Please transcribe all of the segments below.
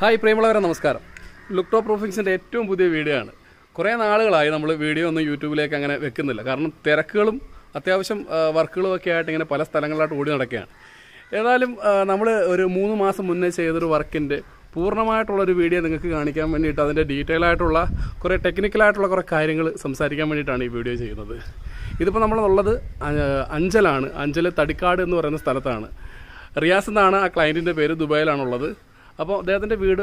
Hi പ്രിയമുള്ളവരെ നമസ്കാരം. ലുക്ടോ top പ്രൂഫിങ്സിന്റെ ഏറ്റവും പുതിയ വീഡിയോ ആണ്. കുറേ നാളുകളായി നമ്മൾ വീഡിയോ ഒന്നും യൂട്യൂബിലേക്ക് അങ്ങനെ വെക്കുന്നില്ല. കാരണം തിരക്കുകളും അത്യാവശ്യം വർക്കുകളും ഒക്കെ ആയിട്ട് ഇങ്ങനെ പല സ്ഥലങ്ങളിലായിട്ട് ഓടി നടക്കുകയാണ്. ഏതായാലും നമ്മൾ ഒരു മൂന്ന് മാസം മുന്നേ ചെയ്തൊരു വർക്കിന്റെ പൂർണമായിട്ടുള്ളൊരു വീഡിയോ നിങ്ങൾക്ക് കാണിക്കാൻ വേണ്ടിയിട്ട് അതിന്റെ ഡീറ്റെയിൽ ആയിട്ടുള്ള കുറേ ടെക്നിക്കലായിട്ടുള്ള കുറേ കാര്യങ്ങൾ സംസാരിക്കാൻ വേണ്ടിയിട്ടാണ് ഈ വീഡിയോ ചെയ്യുന്നത്. ഇതിപ്പോൾ നമ്മളുള്ളത് അഞ്ചലാണ്. അഞ്ചൽ തടിക്കാട് എന്ന് പറയുന്ന സ്ഥലത്താണ്. റിയാസ് എന്നാണ് ആ ക്ലയന്റിന്റെ പേര് ദുബായിലാണുള്ളത്. അപ്പോൾ അദ്ദേഹത്തിന്റെ വീട്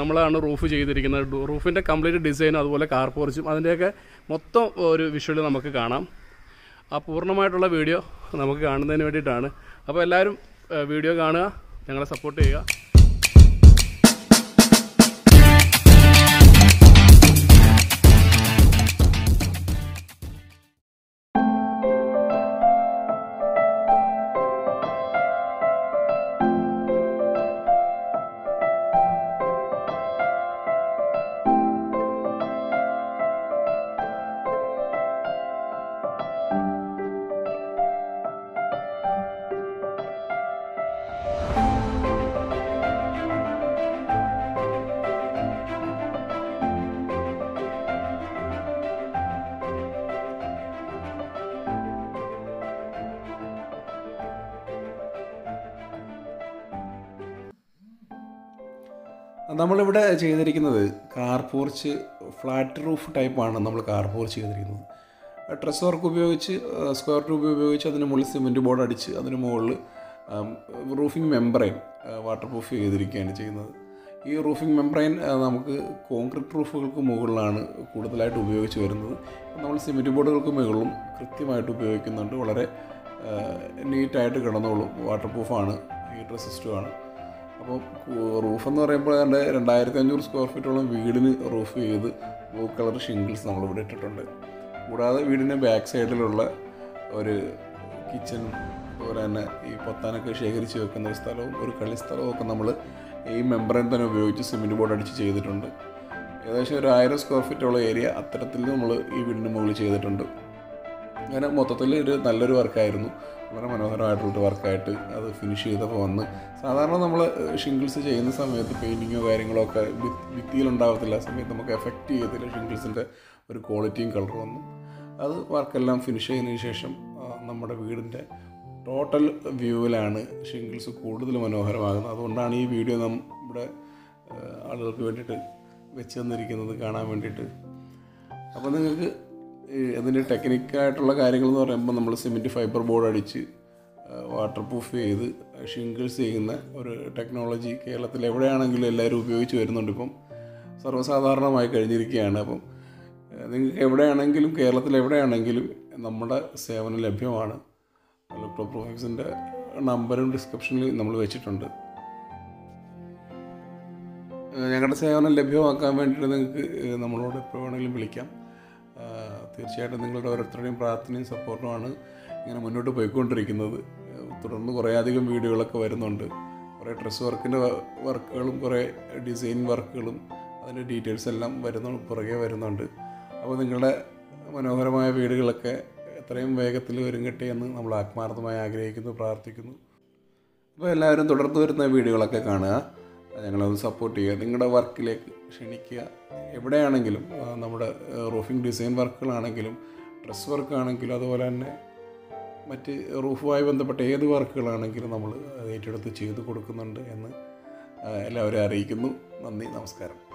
നമ്മളാണ് റൂഫ് ചെയ്തിരിക്കുന്നത്. റൂഫിന്റെ കംപ്ലീറ്റ് ഡിസൈനും അതുപോലെ കാർ പോർച്ചും അതിന്റെയൊക്കെ മൊത്തം ഒരു വിഷ്വൽ നമുക്ക് കാണാം. ആ പൂർണമായിട്ടുള്ള വീഡിയോ നമുക്ക് കാണുന്നതിന് വേണ്ടിയിട്ടാണ്. അപ്പോൾ എല്ലാവരും വീഡിയോ കാണുക ഞങ്ങളെ സപ്പോർട്ട് ചെയ്യുക. നമ്മളിവിടെ ചെയ്തിരിക്കുന്നത് കാർ പോർച്ച് ഫ്ലാറ്റ് റൂഫ് ടൈപ്പാണ് നമ്മൾ കാർ പോർച്ച് ചെയ്തിരിക്കുന്നത്. ട്രസ് വർക്ക് ഉപയോഗിച്ച് സ്ക്വയർ ട്യൂബ് ഉപയോഗിച്ച് അതിന് മുകളിൽ സിമെന്റ് ബോർഡ് അടിച്ച് അതിന് മുകളിൽ റൂഫിംഗ് മെമ്പറൈൻ വാട്ടർ പ്രൂഫ് ചെയ്തിരിക്കുകയാണ് ചെയ്യുന്നത്. ഈ റൂഫിംഗ് മെമ്പറൈൻ നമുക്ക് കോൺക്രീറ്റ് റൂഫുകൾക്ക് മുകളിലാണ് കൂടുതലായിട്ട് ഉപയോഗിച്ച് വരുന്നത്. നമ്മൾ സിമെന്റ് ബോർഡുകൾക്ക് മുകളിലും കൃത്യമായിട്ട് ഉപയോഗിക്കുന്നുണ്ട്. വളരെ നീറ്റായിട്ട് കിടന്നോളും. വാട്ടർ പ്രൂഫാണ് ഹീറ്റ് റെസിസ്റ്റുമാണ് അപ്പോൾ റൂഫ് എന്ന് പറയുമ്പോൾ ഏതാണ്ട് രണ്ടായിരത്തി അഞ്ഞൂറ് സ്ക്വയർ ഫീറ്റോളം വീടിന് റൂഫ് ചെയ്ത് ബ്ലൂ കളർ ഷിംഗിൾസ് നമ്മളിവിടെ ഇട്ടിട്ടുണ്ട്. കൂടാതെ വീടിന്റെ ബാക്ക് സൈഡിലുള്ള ഒരു കിച്ചൺ അതുപോലെ തന്നെ ഈ പൊത്താനൊക്കെ ശേഖരിച്ച് വെക്കുന്ന ഒരു സ്ഥലവും ഒരു കളിസ്ഥലവും ഒക്കെ നമ്മൾ ഈ മെമ്പറൻ തന്നെ ഉപയോഗിച്ച് സിമെന്റ് ബോർഡ് അടിച്ച് ചെയ്തിട്ടുണ്ട്. ഏകദേശം ഒരു ആയിരം സ്ക്വയർ ഫീറ്റോളം ഏരിയ അത്തരത്തിൽ നമ്മൾ ഈ വീടിന്റെ മുകളിൽ ചെയ്തിട്ടുണ്ട്. അങ്ങനെ മൊത്തത്തിൽ ഒരു നല്ലൊരു വർക്കായിരുന്നു. വളരെ മനോഹരമായിട്ടുള്ളൊരു വർക്കായിട്ട് അത് ഫിനിഷ് ചെയ്തപ്പോൾ വന്ന്. സാധാരണ നമ്മൾ ഷിംഗിൾസ് ചെയ്യുന്ന സമയത്ത് പെയിന്റിങ്ങോ കാര്യങ്ങളോ ഒക്കെ ഭിത്തിയിൽ ഉണ്ടാകത്തില്ല ആ സമയത്ത് നമുക്ക് എഫക്റ്റ് ചെയ്യത്തില്ല ഷിംഗിൾസിന്റെ ഒരു ക്വാളിറ്റിയും കളറും ഒന്നും. അത് വർക്കെല്ലാം ഫിനിഷ് ചെയ്തതിന് ശേഷം നമ്മുടെ വീടിന്റെ ടോട്ടൽ വ്യൂവിലാണ് ഷിംഗിൾസ് കൂടുതൽ മനോഹരമാകുന്നത്. അതുകൊണ്ടാണ് ഈ വീഡിയോ നമ്മുടെ ആളുകൾക്ക് വേണ്ടിയിട്ട് വെച്ച് തന്നിരിക്കുന്നത് കാണാൻ വേണ്ടിയിട്ട്. അപ്പോൾ നിങ്ങൾക്ക് അതിന്റെ ടെക്നിക്കായിട്ടുള്ള കാര്യങ്ങൾ എന്ന് പറയുമ്പോൾ നമ്മൾ സിമെന്റ് ഫൈബർ ബോർഡ് അടിച്ച് വാട്ടർ പ്രൂഫ് ചെയ്ത് ഷിംഗിൾസ് ചെയ്യുന്ന ഒരു ടെക്നോളജി കേരളത്തിൽ എവിടെയാണെങ്കിലും എല്ലാവരും ഉപയോഗിച്ച് വരുന്നുണ്ട് ഇപ്പം. സർവസാധാരണമായി കഴിഞ്ഞിരിക്കുകയാണ്. അപ്പം നിങ്ങൾക്ക് എവിടെയാണെങ്കിലും കേരളത്തിൽ എവിടെയാണെങ്കിലും നമ്മുടെ സേവനം ലഭ്യമാണ്. ലാപ്ടോപ്പ് പ്രൊഫക്സിന്റെ നമ്പറും ഡിസ്ക്രിപ്ഷനിൽ നമ്മൾ വെച്ചിട്ടുണ്ട്. ഞങ്ങളുടെ സേവനം ലഭ്യമാക്കാൻ വേണ്ടിയിട്ട് നിങ്ങൾക്ക് നമ്മളോട് എപ്പോൾ വേണമെങ്കിലും വിളിക്കാം. തീർച്ചയായിട്ടും നിങ്ങളുടെ ഓരോരുത്തരുടെയും പ്രാർത്ഥനയും സപ്പോർട്ടുമാണ് ഇങ്ങനെ മുന്നോട്ട് പോയിക്കൊണ്ടിരിക്കുന്നത്. തുടർന്ന് കുറേ അധികം വീഡിയോകളൊക്കെ വരുന്നുണ്ട്. കുറേ ഡ്രസ് വർക്കിന്റെ വർക്കുകളും കുറേ ഡിസൈൻ വർക്കുകളും അതിന്റെ ഡീറ്റെയിൽസ് എല്ലാം വരുന്ന പുറകെ വരുന്നുണ്ട്. അപ്പോൾ നിങ്ങളുടെ മനോഹരമായ വീടുകളൊക്കെ എത്രയും വേഗത്തിൽ ഒരുങ്ങട്ടെ എന്ന് നമ്മൾ ആത്മാർത്ഥമായി ആഗ്രഹിക്കുന്നു പ്രാർത്ഥിക്കുന്നു. അപ്പോൾ എല്ലാവരും തുടർന്ന് വരുന്ന വീഡിയോകളൊക്കെ കാണുക. ഞങ്ങളത് സപ്പോർട്ട് ചെയ്യുക. നിങ്ങളുടെ വർക്കിലേക്ക് ക്ഷണിക്കുക. എവിടെയാണെങ്കിലും നമ്മുടെ റൂഫിംഗ് ഡിസൈൻ വർക്കുകളാണെങ്കിലും ഡ്രസ് വർക്കാണെങ്കിലും അതുപോലെ തന്നെ മറ്റ് റൂഫുമായി ബന്ധപ്പെട്ട ഏത് വർക്കുകളാണെങ്കിലും നമ്മൾ ഏറ്റെടുത്ത് ചെയ്തു കൊടുക്കുന്നുണ്ട് എന്ന് എല്ലാവരും അറിയിക്കുന്നു. നന്ദി നമസ്കാരം.